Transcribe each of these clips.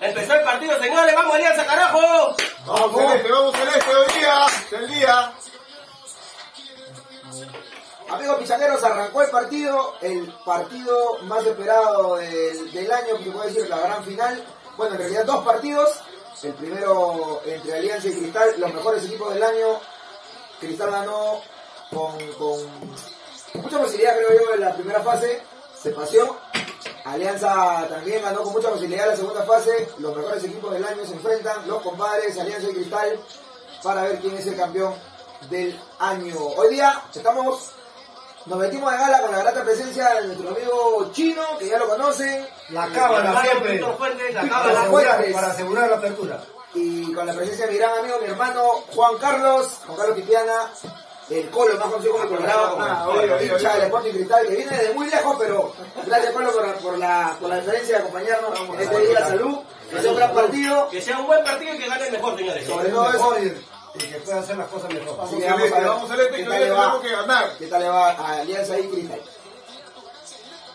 Empezó el partido, señores, vamos Alianza, carajo. Vamos Celeste, vamos Celeste, hoy día, es el día. Amigos pichaneros, arrancó el partido, el partido más esperado del, del año, que puede decir la gran final. Bueno, en realidad dos partidos. El primero entre Alianza y Cristal, los mejores equipos del año. Cristal ganó con, con mucha facilidad, creo yo, en la primera fase. Se paseó. Alianza también ganó con mucha facilidad en la segunda fase. Los mejores equipos del año se enfrentan, los compadres, Alianza y Cristal, para ver quién es el campeón del año. Hoy día estamos nos metimos de gala con la grata presencia de nuestro amigo Chino, que ya lo conocen. La cábala siempre. La cábala. Para asegurar la apertura. Y con la presencia de mi gran amigo, mi hermano Juan Carlos, Juan Carlos Tipiana, el Colo, más conocido como el Colorado, como Ah, el oye, hincha oye. del Deporte Cristal, que viene de muy lejos, pero gracias Colo por, por la, por la diferencia de acompañarnos en este día de la salud. Que sea un gran partido. Que sea un buen partido y que gane el mejor, señores. Sobre todo eso, y, y que pueda hacer las cosas mejor. Vamos Así que vamos a vamos hoy le va. tenemos que ganar. ¿Qué tal le va a Alianza y Cristal?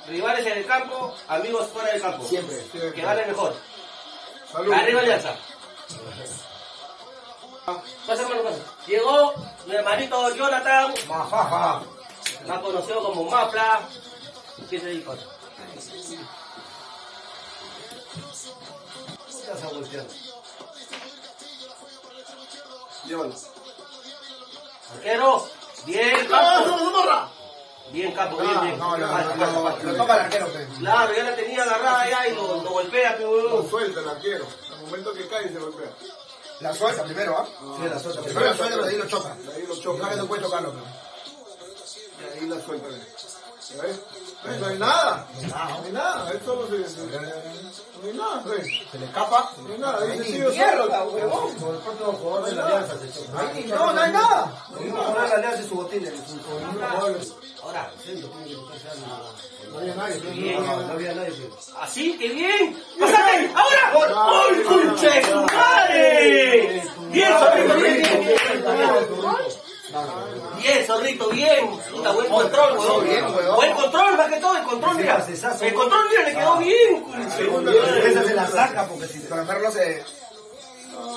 Rivales en el campo, amigos fuera del campo. Siempre. Que gane el mejor. Salud. Arriba Alianza. Hermano, pasa. Llegó mi hermanito Jonathan, Majaja. más conocido como Mafla. ¿Qué se dijo? Ya se ha volteado. Llévalo. Arquero, bien ¡Ah, campo. no, no, morra! Bien campo, bien, bien. No, no, no, Lo toca el arquero. Claro, ya la tenía agarrada ya y lo, lo golpea, pero No, suelta el arquero. Al momento que cae se golpea. La suelta primero, ¿ah? Sí, la suelta. Primero la suelta, pero ahí lo choca. Ahí lo No, choca. que no puede tocarlo. Y ahí la suelta. ¿Ya ves? ¿Ves? No hay nada. No hay nada. Él solo se... No hay nada, ¿ves? Se le escapa. No hay nada. Ni sigue mierda, huevón. Con el propio jugador de la Alianza se choca. No, no hay nada. Mismo jugador de la Alianza y su botín. Ahora, No había nadie. No, no había nadie. pues. así, que bien. ¡Pásate! ¡Ahora! ¡Uy, conche madre! Bien, zorrito, bien, bien, bien. Bien, zorrito, bien. Puta, buen control, Bien, weón. Buen control, más que todo, el control, mira. El control, mira, le quedó bien, conche. Esa se la saca porque si Pero Merlo se.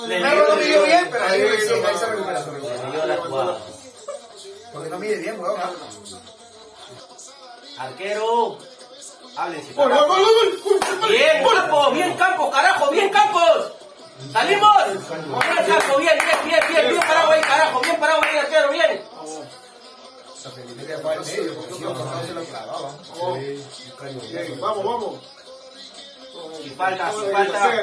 Merlo no midió bien, pero ahí se recupera. Porque no mide bien, weón. ¿ah? Arquero, háblense. Bien, bien Campos, carajo, bien Campos. ¿Salimos? Bien Campos, bien, bien, bien, bien, bien parado ahí, carajo, bien parado ahí, arquero, bien. Vamos, vamos. Sin falta, sin falta.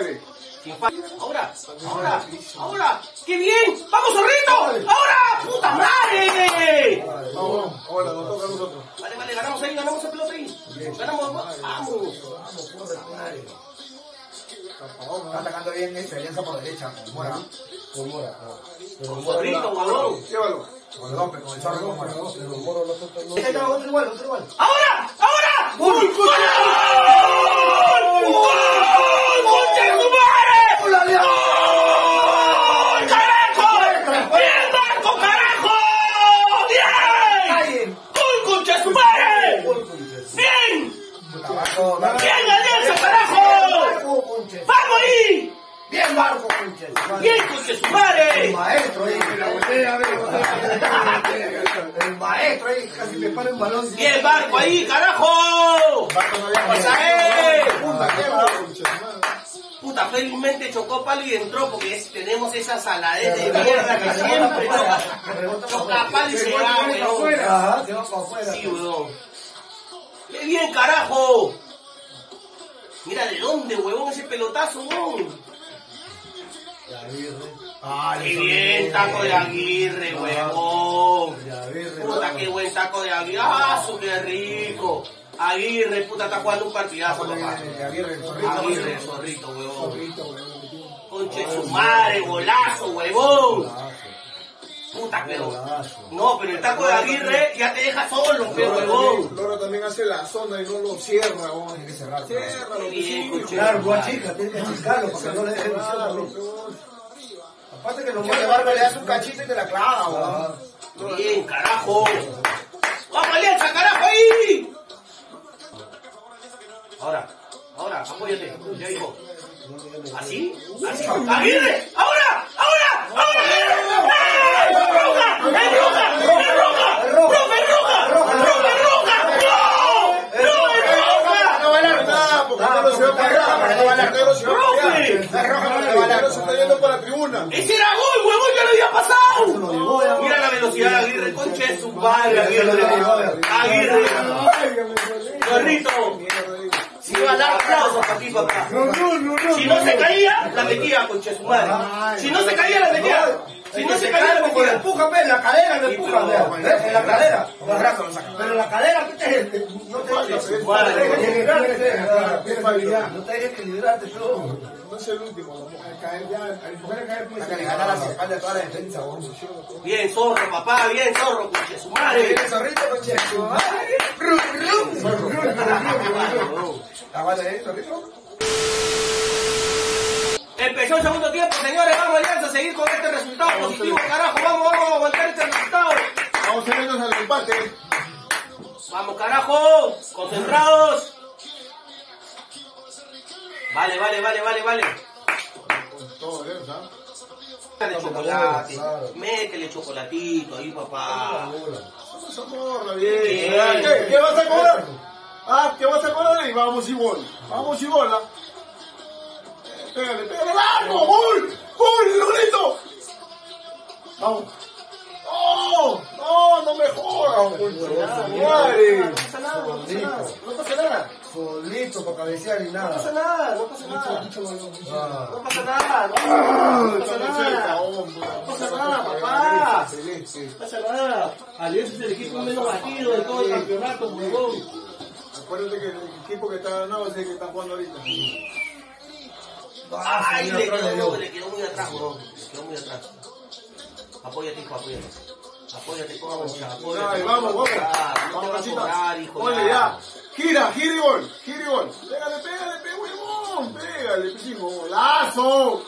Sin falta. Ahora, ahora, ahora. ¡Qué bien! ¡Vamos, zorrito! ¡Ahora! ¡Puta madre! Vamos, ahora nos toca a nosotros. Vale, vale, ganamos ahí, ganamos el pelota ahí. Ganamos, vamos. Está atacando bien alianza por derecha, con Mora. Con Mora. Pero Con Mora- zorrito, huevón. Llévalo. Con el hombre, con el zorro, con Mora. Pero Mora no no- Este está otro igual, otro igual. ¡Ahora! ¡Ahora! ¡Gol! ¡Gol! ¡Gol! ¡Concha de su madre! ¡Gol! ¡Carajo! ¡Bien, Marco, carajo! ¡Bien! ¡Gol, concha de su madre! ¡Bien! Puta, Marco, Marco. ¡Bien, Alianza, carajo! ¡Vamos ahí! Bien, Marco, concha. ¡Bien, concha de su madre! El maestro ahí, que la voltea, a ver. El maestro ahí, casi le para un balón. ¡Bien, Marco, ahí, carajo! Marco no había ¡Pasa, eh! Punta, ¿qué, Puta, felizmente chocó palo y entró porque es- tenemos esa saladez de mierda que siempre choca, choca palo y se va, weón. Se va para afuera. Sí, weón. ¡Qué bien, carajo! Mira de dónde, huevón, ese pelotazo, weón. ¡Qué bien, taco de Aguirre, huevón! Puta, qué buen taco de Aguirre. ¡Ah, su, qué rico! Aguirre, puta, está jugando un partidazo, papá. Aguirre, el zorrito. Aguirre, zorrito, huevón. Conche su madre, golazo, huevón puta, pero. No, pero el taco de Aguirre ya te deja solo, pero huevón. Loro también hace la zona y no lo cierra, huevón. Tiene que cerrar. Cierra, lo que Claro, guachica, tiene que achicarlo para que no le dejen Aparte que lo muere Barba le hace un cachito y te la clava, huevón. Bien, carajo. ¡Vamos, Alianza, carajo, ahí! Ahora, ahora, apóyate, ya dijo. ¿Así? ¿Así? ¡Aguirre! ¡Ahora! No se yendo para la tribuna. ¡Ese era gol, huevón! ¡Ya lo había pasado! Mira la velocidad de Aguirre, concha de su padre, Aguirre. Aguirre. Si iba a dar aplausos para ti, papá. Si no se caía, la metía, concha de su madre. Si no se caía, la metía. Si no se metía. empuja, ve, la cadera lo empuja. En la cadera. Los brazos lo saca. Pero la cadera, ¿qué te No te Madre. Es falta. No te dejes que librarte, tú. No es el último. Al caer ya, al a caer, pues. Para que le gana la espalda a toda la defensa. Bien, zorro, papá, bien, zorro, concha de su madre. Viene zorrito, coche. Rum, rum. Aguanta ahí, zorrito. Empezó el segundo tiempo, señores, vamos Alianza a seguir con este resultado positivo, carajo, vamos, vamos a aguantar este resultado. Vamos a irnos al empate. Vamos, carajo, concentrados. Vale, vale, vale, vale, vale. Chocolate, métele chocolatito ahí, papá. Vamos a morra, bien. Bien. ¿Qué? ¿Qué vas a cobrar? Ah, ¿qué vas a cobrar? Y vamos y gol. Vamos y gol. Pégale, pégale, largo, gol, gol, Lolito. Vamos. No, no, no me jodas. Madre. No pasa nada, no pasa nada, no pasa nada. Solito para cabecear y No nada. pasa nada, no pasa nada. No pasa nada, no no pasa nada. No pasa nada, papá. No pasa nada. Alianza es el equipo menos batido de todo el campeonato, huevón. Acuérdate que el equipo que está ganado es el que está jugando ahorita. Ay, le quedó, le quedó muy atrás. Le quedó muy atrás. Apóyate, hijo, apóyate. Apóyate, concha, apóyate. Ay, vamos, vamos. Ah, No te Vamos, vas a cobrar, hijo. Ya. Gira, gira y gol. Gira y gol. Pégale, pégale, pégale, huevón. Pégale, pisimo. Golazo.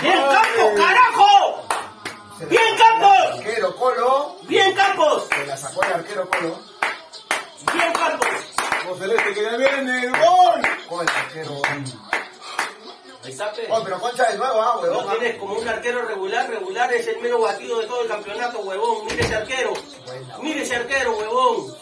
¡Bien, Campos, carajo! ¡Bien, Campos! Arquero Colo. ¡Bien, Campos! Se la sacó el arquero Colo. ¡Bien, Campos! Vamos, Celeste, que ya viene el gol. Con el arquero. Ahí está, pe. Oh, pero concha de nuevo, ah, No huevón. ah. tienes como un arquero regular, regular es el menos batido de todo el campeonato, huevón. Mire ese arquero. Mire ese arquero, huevón.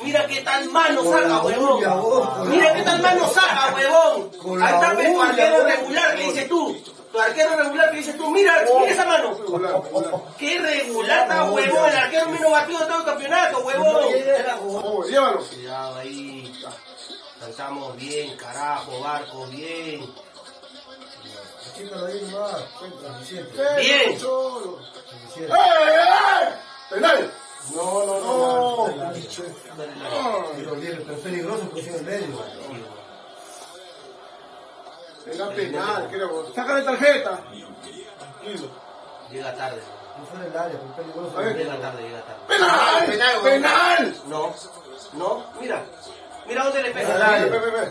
Mira qué tal mano saca, la huevón. Mira qué tal mano saca, huevón. Con Ahí la está pe, tu arquero regular que dices tú. Tu arquero regular que dices tú. Mira, mira esa mano. Qué regular está, huevón. El arquero menos batido de todo el campeonato, huevón. Llévalo. Cuidado ahí. Cantamos bien, carajo, barco, bien. Bien. Suficiente. ¡Eh, eh! ¡Penal! No, no, No. no. Pero es peligroso porque sigue en medio. Era penal, creo. Sácale tarjeta. Llega tarde. No fue en el área, pero es peligroso. Llega tarde, llega tarde. ¡Penal! penal, ¡Penal! No, no, mira. Mira dónde le pega.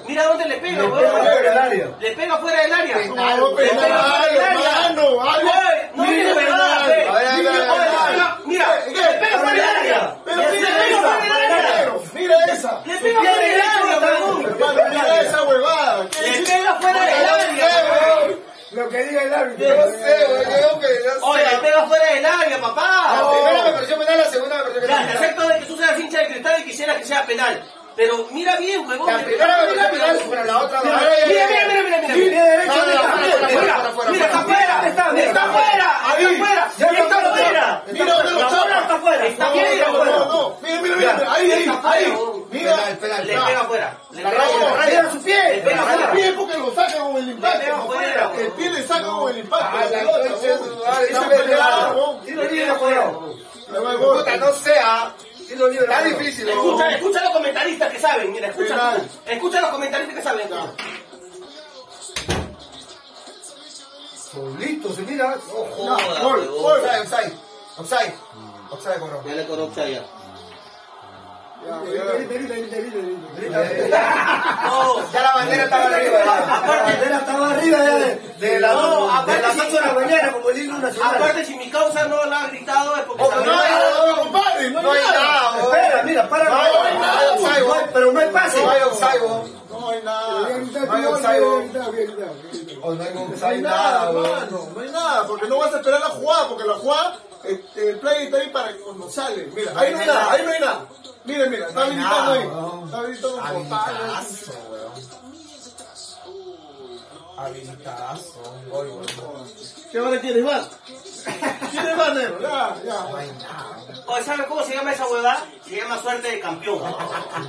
Mira dónde le pega, Le pega huevón. fuera del área. Le pega fuera del área. No, Le pega penal, fuera del área. no Mira, mire verdad, penal. fe. A ver, a ver, Mira, mira, le pega fuera del área. Pero mira esa. Le pega fuera del área, mira esa huevada. ¿Qué Le pega fuera del área. Lo que diga el árbitro. Yo sé, yo que no sé. Oye, le pega fuera del área, La papá. primera me pareció penal, la segunda me pareció Ya, te penal. acepto de que tú seas hincha de cristal y quisieras que sea penal. Pero mira bien, huevón. La le primera pega me fuera pareció del penal, área. pero la otra no. Mira, mira, mira, mira, mira, mira. Mira, mira, fuera, mira, fuera, fuera, Mira, está fuera. fuera, Está, mira, está fuera, Ahí. está fuera, Ya está fuera. Mira chapa. está fuera, está No, fuera, no, fuera. no, no. Mira, mira, mira. Ahí, ahí, ahí. Mira. Penal, penal. Le pega fuera, le pega fuera. su Le pie. pega El fuera. pie porque lo saca con el impacto. Le pega fuera, fuera. El pie le saca con el impacto. La la pelota, concha de ¿no? su madre, Esa no pelea, peleaba. ¿no? Tiro libre. Le el. Puta, no sea. Está difícil, ¿no? Escucha, escucha a los comentaristas que saben, mira, escucha, escucha a los comentaristas que saben. Solito, se mira. Ojo. Gol, gol. Offside, offside. Offside. Offside, corro. Ya le ya. Ya, Grita, ya. grita, grita, grita, grita. No, Ya la bandera estaba arriba. La bandera estaba arriba ya de, las No, de aparte las sí. 8 de la mañana como el himno nacional. aparte si mi causa no la ha gritado es porque Oh, no, No, compadre, no hay nada, Espera, mira, para. No hay nada. Pero no hay pase. No hay offside. No hay nada. no hay nada, no hay nada, porque no vas a esperar la jugada, porque la jugada, este, el play está ahí para cuando sale. Mira, ahí no hay nada, ahí no hay nada. Mira, mira, está nada, ahí. weón. Está habilitando un portal. Habilitazo, weón. Habilitazo, un gol, weón. ¿Qué ahora quieres más? ¿Quieres más, negro? Ya, ya. No hay nada. Oye, ¿sabe cómo se llama esa huevada? Se llama suerte de campeón.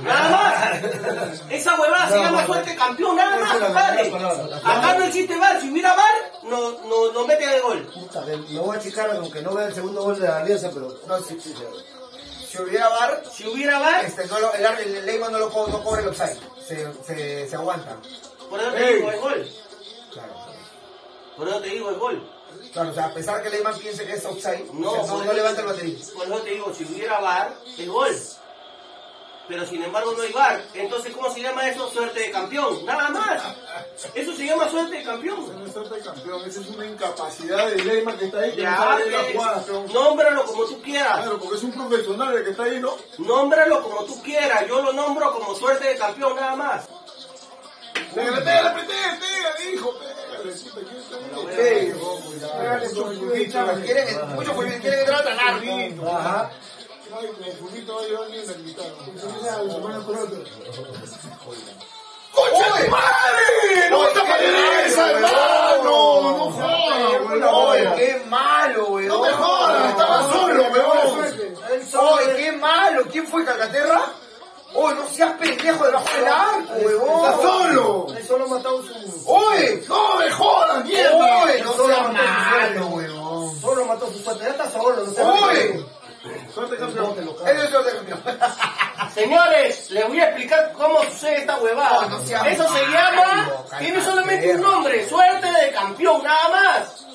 Nada más. Esa huevada se llama suerte de campeón, nada más, compadre. Acá no existe VAR. Si hubiera VAR, no, no, no meten el gol. Puta, me voy a checar aunque no vea el segundo gol de la Alianza, pero no, sí, sí, sí. Si hubiera bar, Si hubiera VAR, este, no lo, el, ar- el Leyman no lo co- no cobra el offside. Se, se, se aguanta. por eso te digo el gol. Claro. Por eso te digo el gol. Claro, o sea, a pesar que Leyman piense que es offside, No, o sea, no, no eso- levanta el batería. Por eso te digo, si hubiera VAR, el gol. Pero sin embargo no hay VAR. Entonces, ¿cómo se llama eso? Suerte de campeón. Nada más. Eso se llama suerte de campeón. No es suerte de campeón, esa es una incapacidad de Leyman que está ahí, que no Ya, sabe leer la jugada. Nómbralo como tú quieras. Claro, porque es un profesional el que está ahí, ¿no? Nómbralo como tú quieras. Yo lo nombro como suerte de campeón, nada más. Pégale, pégale, pégale, pégale, hijo, pégale. por otra. ¡Concha de madre! ¡No está para esa, hermano! ¡No jodas, weón! qué malo, weón. No me jodas, estaba solo, weón. Oye, qué malo. ¿Quién fue Calcaterra? Oye, no seas pendejo debajo del arco, ¡Está huevón. solo! Él solo ha matado su. Oye, ¡No me jodas, mierda! oye, no Solo seas suerte. malo, weón. Solo mató su suerte. Ya está solo, no sé. Oye, Suerte, campeón. eso es lo que Señores, les voy a explicar cómo sucede esta huevada. No Eso se llama, tiene solamente un nombre, suerte de campeón, nada más.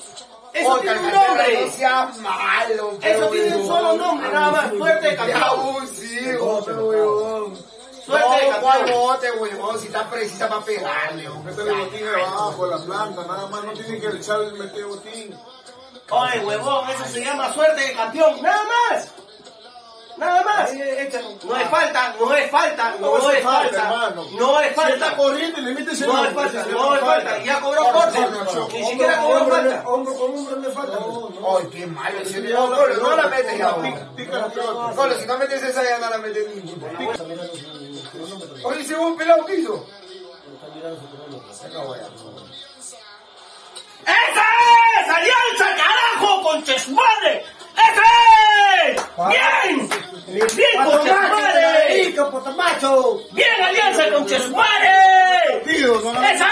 Eso tiene un nombre. no seas malo, Eso tiene un solo nombre, nada más, suerte de campeón. abusivo, weón. Suerte de No, ¿cuál campeón. bote, weón? Si está precisa para pegarle, Métele el botín abajo, la planta, nada más, no tiene que echar el botín. Oye, huevón, eso se llama suerte de campeón, nada más. Nada más. No es falta, no es falta, no, hace es falta. hermano. No es Si está falta. corriendo y le metes el No es falta, ese se no es falta. Ya cobró corte. Ni siquiera cobró falta. Hombro con hombro me falta. Ay, qué malo. Si no, no la metes ya, weón. Pica la pelota. Colo, si no metes esa ya no la metes ni Oye, ese buen pelado que hizo. ¡Esa es! ¡Alianza, carajo! ¡Conchesumare! ¡Esa es! ¡Bien! ¡Bien, Conchesumare! ¡Potamacho! ¡Bien, Alianza, no, han- ¡Esa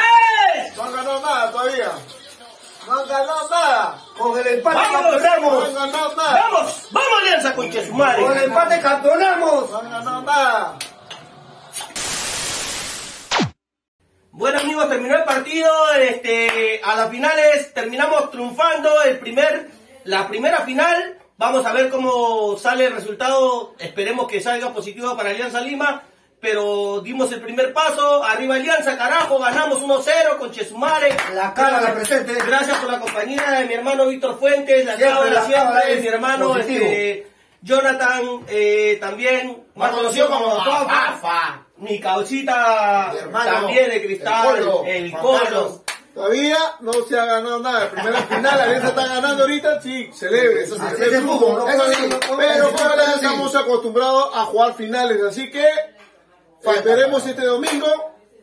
es! no han ganado nada todavía. No han ganado nada. Con el empate. No han campeonamos. ganado nada. ¡Vamos! ¡Vamos, Alianza, Con el empate campeonamos. No han ganado nada. Bueno amigos, terminó el partido, este, a las finales terminamos triunfando el primer, la primera final, vamos a ver cómo sale el resultado, esperemos que salga positivo para Alianza Lima, pero dimos el primer paso, arriba Alianza, carajo, ganamos 1-0 con Chesumare. La cara la presente. Gracias por la compañía de mi hermano Víctor Fuentes, la Siempre, la siempre, de mi hermano positivo. este, Jonathan, eh, también, más conocido como Fafa. mi cauchita Mi hermano, también de cristal, el Colo, el Colo. Todavía no se ha ganado nada. Primera final, Alianza está ganando ahorita, sí, celebre. Eso sí, Así celebre es el fútbol, ¿no? Eso sí, Eso sí. pero ahora estamos acostumbrados a jugar finales, así que esperemos este domingo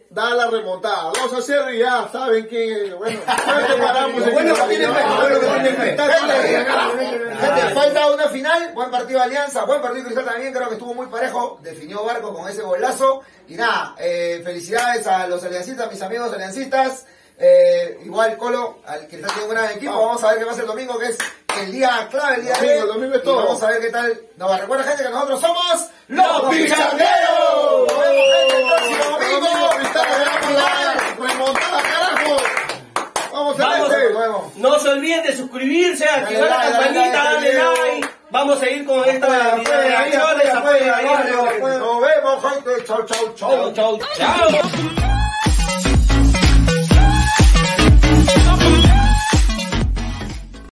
dar la remontada. Vamos a hacer y ya saben que, bueno, preparamos Lo bueno que tiene Gente, gente, falta una final, buen partido de Alianza, buen partido de Cristal también, creo que estuvo muy parejo, definió Barco con ese golazo. Y nada, eh, felicidades a los aliancistas, mis amigos aliancistas. Eh, igual Colo, al Cristal tiene un gran equipo, vamos a ver qué pasa el domingo, que es el día clave, el día Domingo, de el domingo es Y todo. Vamos a ver qué tal. No, recuerda gente que nosotros somos ¡Los Pichangueros. Nos vemos gente el próximo domingo. Remontada, carajo. Vamos a ver. No se olviden de suscribirse, activar la campanita, dale like. Vamos a ir con esta. Nos vemos, gente. Chau, chau, chau. Chau, chau, chau.